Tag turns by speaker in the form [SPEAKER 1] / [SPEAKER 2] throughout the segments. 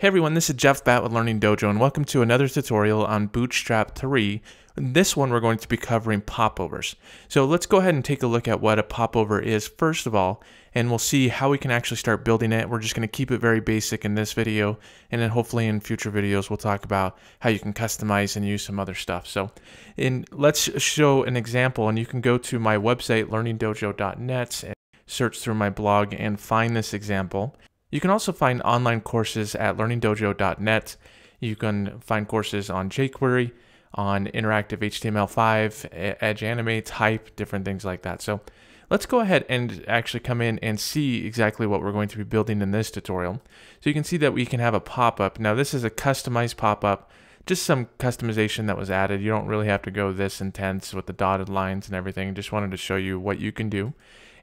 [SPEAKER 1] Hey everyone, this is Jeff Batt with Learning Dojo and welcome to another tutorial on Bootstrap 3. In this one we're going to be covering popovers. So let's go ahead and take a look at what a popover is first of all and we'll see how we can actually start building it. We're just going to keep it very basic in this video and then hopefully in future videos we'll talk about how you can customize and use some other stuff. So in, let's show an example and you can go to my website learningdojo.net and search through my blog and find this example. You can also find online courses at learningdojo.net. You can find courses on jQuery, on interactive HTML5, Edge Animate, type, different things like that. So let's go ahead and actually come in and see exactly what we're going to be building in this tutorial. So you can see that we can have a pop-up. Now this is a customized pop-up, just some customization that was added. You don't really have to go this intense with the dotted lines and everything. Just wanted to show you what you can do.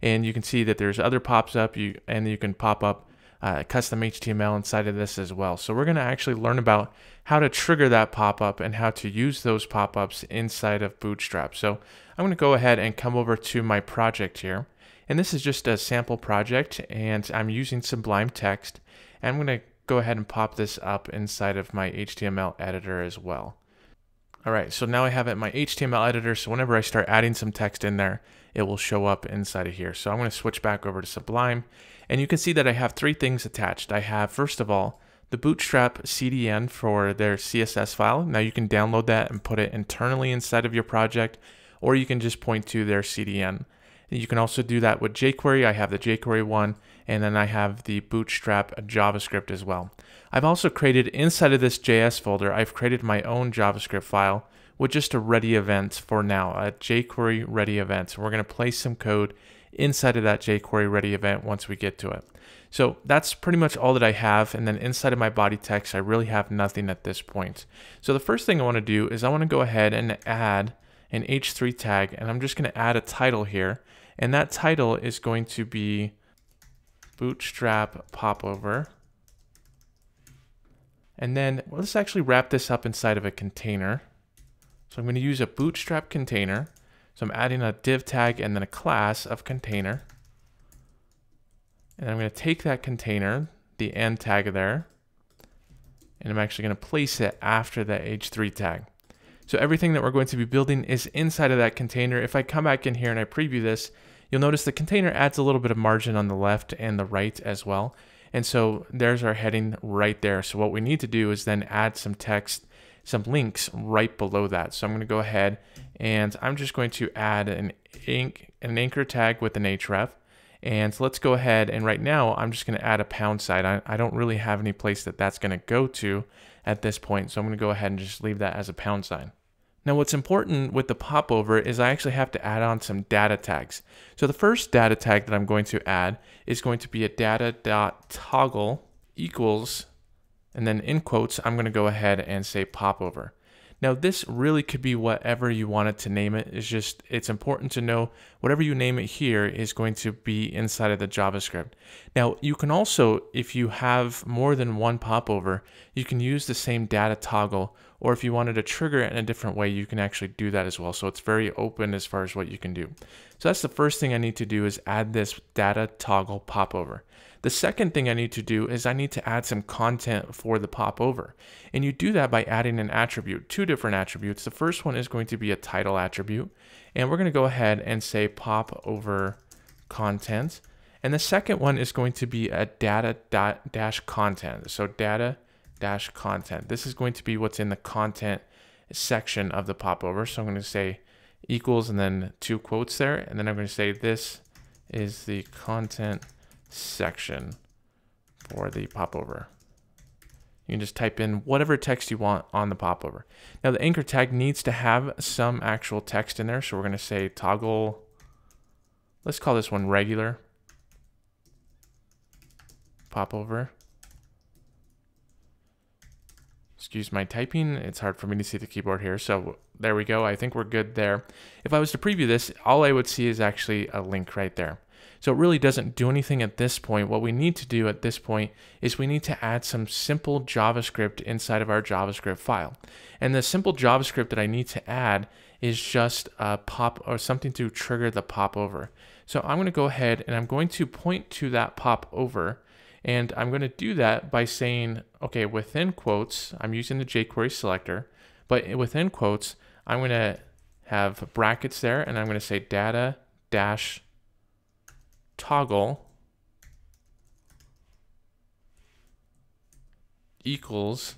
[SPEAKER 1] And you can see that there's other pops up you and you can pop up uh, custom HTML inside of this as well. So we're going to actually learn about how to trigger that pop-up and how to use those pop-ups inside of Bootstrap. So I'm going to go ahead and come over to my project here. And this is just a sample project and I'm using Sublime Text. And I'm going to go ahead and pop this up inside of my HTML editor as well. All right, so now I have it in my HTML editor. So whenever I start adding some text in there, it will show up inside of here. So I'm going to switch back over to Sublime. And you can see that I have three things attached. I have, first of all, the Bootstrap CDN for their CSS file. Now you can download that and put it internally inside of your project, or you can just point to their CDN. You can also do that with jQuery. I have the jQuery one, and then I have the Bootstrap JavaScript as well. I've also created inside of this JS folder, I've created my own JavaScript file with just a ready event for now, a jQuery ready event. we're going to place some code inside of that jQuery ready event once we get to it. So that's pretty much all that I have. And then inside of my body text, I really have nothing at this point. So the first thing I want to do is I want to go ahead and add an H3 tag, and I'm just going to add a title here. And that title is going to be Bootstrap Popover. And then let's actually wrap this up inside of a container. So I'm going to use a Bootstrap container. So I'm adding a div tag and then a class of container. And I'm going to take that container, the end tag there, and I'm actually going to place it after the h3 tag. So everything that we're going to be building is inside of that container. If I come back in here and I preview this, you'll notice the container adds a little bit of margin on the left and the right as well. And so there's our heading right there. So what we need to do is then add some text, some links right below that. So I'm going to go ahead and I'm just going to add an, ink, an anchor tag with an href. And let's go ahead and right now I'm just going to add a pound sign. I, I don't really have any place that that's going to go to at this point. So I'm going to go ahead and just leave that as a pound sign. Now what's important with the popover is I actually have to add on some data tags. So the first data tag that I'm going to add is going to be a data.toggle equals, and then in quotes, I'm going to go ahead and say popover. Now this really could be whatever you wanted to name it. It's just, it's important to know whatever you name it here is going to be inside of the JavaScript. Now you can also, if you have more than one popover, you can use the same data toggle, or if you wanted to trigger it in a different way, you can actually do that as well. So it's very open as far as what you can do. So that's the first thing I need to do is add this data toggle popover. The second thing I need to do is I need to add some content for the popover. And you do that by adding an attribute, two different attributes. The first one is going to be a title attribute. And we're going to go ahead and say pop over content. And the second one is going to be a data dash content. So data dash content. This is going to be what's in the content section of the popover. So I'm going to say equals and then two quotes there. And then I'm going to say this is the content section for the popover. You can just type in whatever text you want on the popover. Now the anchor tag needs to have some actual text in there. So we're going to say toggle, let's call this one regular popover. Excuse my typing. It's hard for me to see the keyboard here. So there we go. I think we're good there. If I was to preview this, all I would see is actually a link right there. So it really doesn't do anything at this point. What we need to do at this point is we need to add some simple JavaScript inside of our JavaScript file. And the simple JavaScript that I need to add is just a pop or something to trigger the popover. So I'm going to go ahead and I'm going to point to that popover And I'm going to do that by saying, okay, within quotes, I'm using the jQuery selector, but within quotes, I'm going to have brackets there and I'm going to say data dash toggle equals,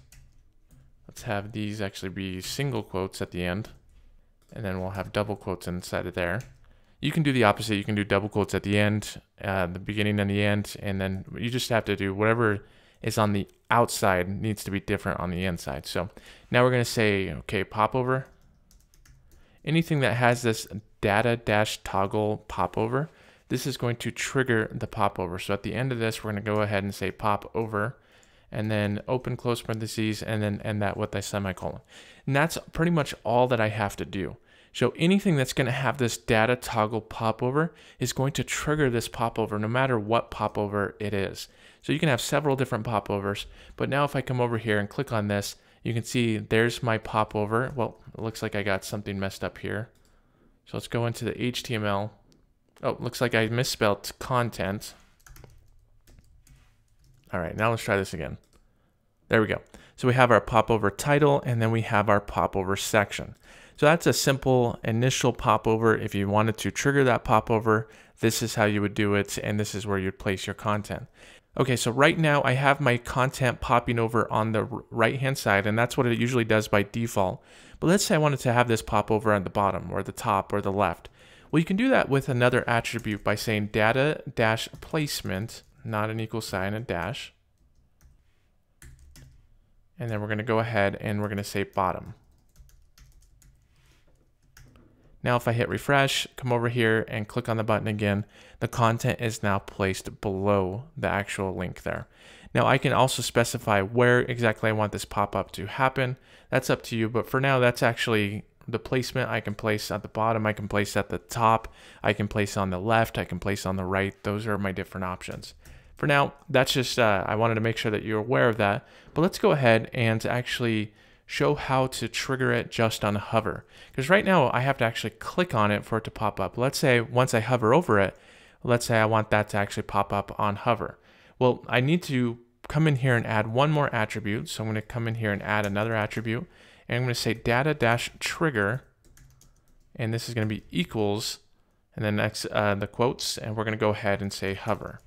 [SPEAKER 1] let's have these actually be single quotes at the end, and then we'll have double quotes inside of there. You can do the opposite. You can do double quotes at the end, uh, the beginning and the end, and then you just have to do whatever is on the outside needs to be different on the inside. So now we're going to say, okay, popover. Anything that has this data dash toggle popover, this is going to trigger the popover. So at the end of this, we're going to go ahead and say pop over and then open close parentheses and then end that with a semicolon. And that's pretty much all that I have to do. So anything that's going to have this data toggle popover is going to trigger this popover no matter what popover it is. So you can have several different popovers, but now if I come over here and click on this, you can see there's my popover. Well, it looks like I got something messed up here. So let's go into the HTML. Oh, looks like I misspelled content. All right, now let's try this again. There we go. So we have our popover title and then we have our popover section. So that's a simple initial popover. If you wanted to trigger that popover, this is how you would do it and this is where you'd place your content. Okay, so right now I have my content popping over on the right hand side and that's what it usually does by default. But let's say I wanted to have this pop over on the bottom or the top or the left. Well, you can do that with another attribute by saying data dash placement not an equal sign, a dash. And then we're going to go ahead and we're going to say bottom. Now if I hit refresh, come over here and click on the button again, the content is now placed below the actual link there. Now I can also specify where exactly I want this pop-up to happen. That's up to you, but for now that's actually the placement I can place at the bottom, I can place at the top, I can place on the left, I can place on the right. Those are my different options. For now, that's just, uh, I wanted to make sure that you're aware of that. But let's go ahead and actually show how to trigger it just on hover. Because right now I have to actually click on it for it to pop up. Let's say once I hover over it, let's say I want that to actually pop up on hover. Well, I need to come in here and add one more attribute. So I'm going to come in here and add another attribute. And I'm going to say data dash trigger. And this is going to be equals and then next uh, the quotes. And we're going to go ahead and say hover.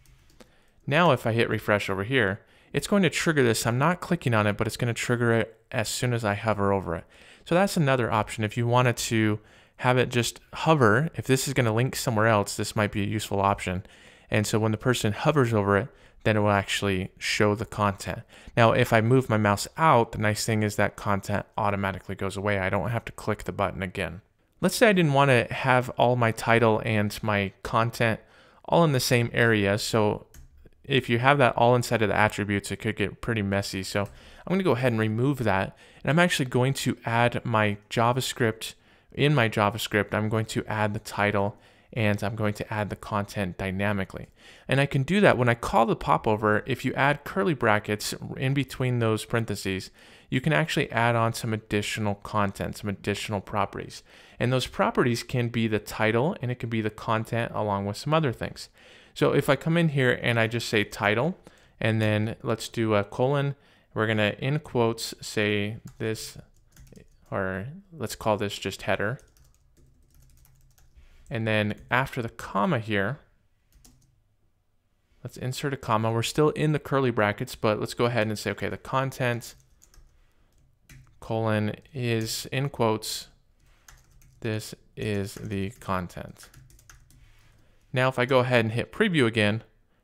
[SPEAKER 1] Now if I hit refresh over here, it's going to trigger this. I'm not clicking on it, but it's going to trigger it as soon as I hover over it. So that's another option. If you wanted to have it just hover, if this is going to link somewhere else, this might be a useful option. And so when the person hovers over it, then it will actually show the content. Now, if I move my mouse out, the nice thing is that content automatically goes away. I don't have to click the button again. Let's say I didn't want to have all my title and my content all in the same area. So if you have that all inside of the attributes, it could get pretty messy. So I'm going to go ahead and remove that. And I'm actually going to add my JavaScript. In my JavaScript, I'm going to add the title and I'm going to add the content dynamically. And I can do that when I call the popover, if you add curly brackets in between those parentheses, you can actually add on some additional content, some additional properties. And those properties can be the title and it can be the content along with some other things. So if I come in here and I just say title, and then let's do a colon, we're gonna in quotes say this, or let's call this just header. And then after the comma here, let's insert a comma. We're still in the curly brackets, but let's go ahead and say, okay, the content colon is in quotes. This is the content. Now if I go ahead and hit preview again,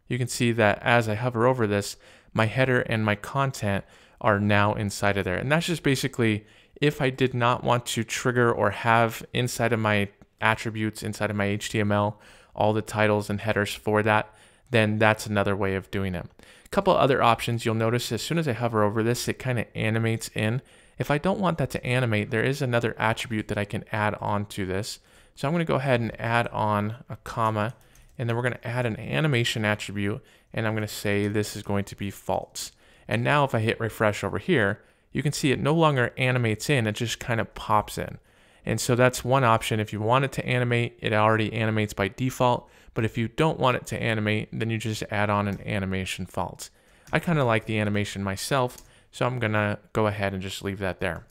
[SPEAKER 1] you can see that as I hover over this, my header and my content are now inside of there. And that's just basically if I did not want to trigger or have inside of my attributes, inside of my HTML, all the titles and headers for that, then that's another way of doing it. A couple other options, you'll notice as soon as I hover over this, it kind of animates in. If I don't want that to animate, there is another attribute that I can add on to this. So I'm going to go ahead and add on a comma, and then we're going to add an animation attribute, and I'm going to say this is going to be false. And now if I hit refresh over here, you can see it no longer animates in, it just kind of pops in. And so that's one option. If you want it to animate, it already animates by default. But if you don't want it to animate, then you just add on an animation fault. I kind of like the animation myself, so I'm gonna go ahead and just leave that there.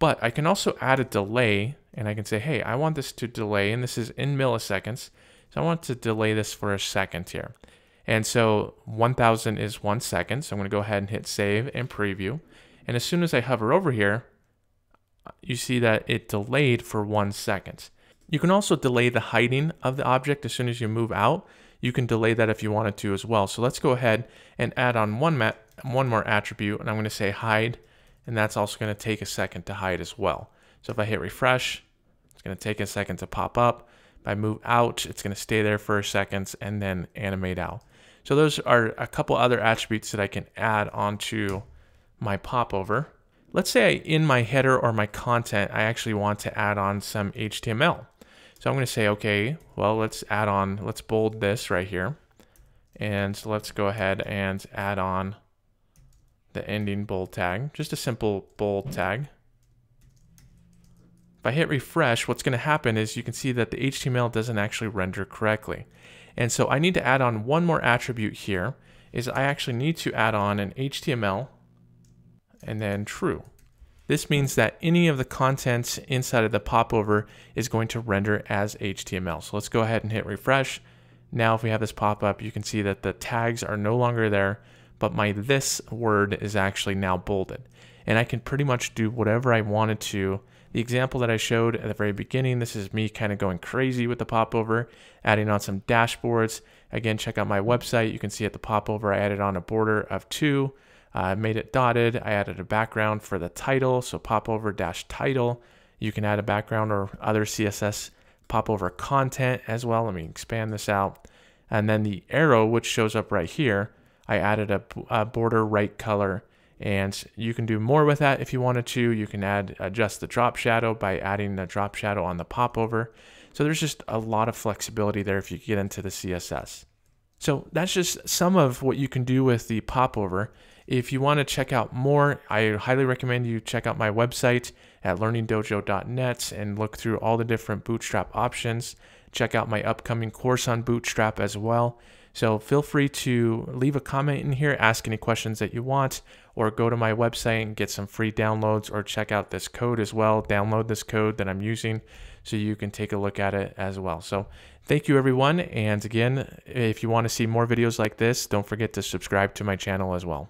[SPEAKER 1] But I can also add a delay and I can say, hey, I want this to delay, and this is in milliseconds. So I want to delay this for a second here. And so 1000 is one second. So I'm going to go ahead and hit save and preview. And as soon as I hover over here, you see that it delayed for one second. You can also delay the hiding of the object as soon as you move out. You can delay that if you wanted to as well. So let's go ahead and add on one, one more attribute and I'm going to say hide and that's also going to take a second to hide as well. So if I hit refresh, it's going to take a second to pop up. If I move out, it's going to stay there for a second and then animate out. So those are a couple other attributes that I can add onto my popover. Let's say in my header or my content, I actually want to add on some HTML. So I'm going to say, okay, well, let's add on, let's bold this right here. And let's go ahead and add on the ending bold tag, just a simple bold tag. If I hit refresh, what's going to happen is you can see that the HTML doesn't actually render correctly. And so I need to add on one more attribute here, is I actually need to add on an HTML and then true. This means that any of the contents inside of the popover is going to render as HTML. So let's go ahead and hit refresh. Now if we have this pop up, you can see that the tags are no longer there, but my this word is actually now bolded. And I can pretty much do whatever I wanted to. The example that I showed at the very beginning, this is me kind of going crazy with the popover, adding on some dashboards. Again, check out my website. You can see at the popover, I added on a border of two. I uh, made it dotted. I added a background for the title, so popover dash title. You can add a background or other CSS popover content as well. Let me expand this out. And then the arrow, which shows up right here, I added a, a border right color and you can do more with that if you wanted to. You can add adjust the drop shadow by adding the drop shadow on the popover. So there's just a lot of flexibility there if you get into the CSS. So that's just some of what you can do with the popover. If you want to check out more, I highly recommend you check out my website at learningdojo.net and look through all the different Bootstrap options. Check out my upcoming course on Bootstrap as well. So feel free to leave a comment in here, ask any questions that you want, or go to my website and get some free downloads or check out this code as well. Download this code that I'm using so you can take a look at it as well. So thank you everyone. And again, if you want to see more videos like this, don't forget to subscribe to my channel as well.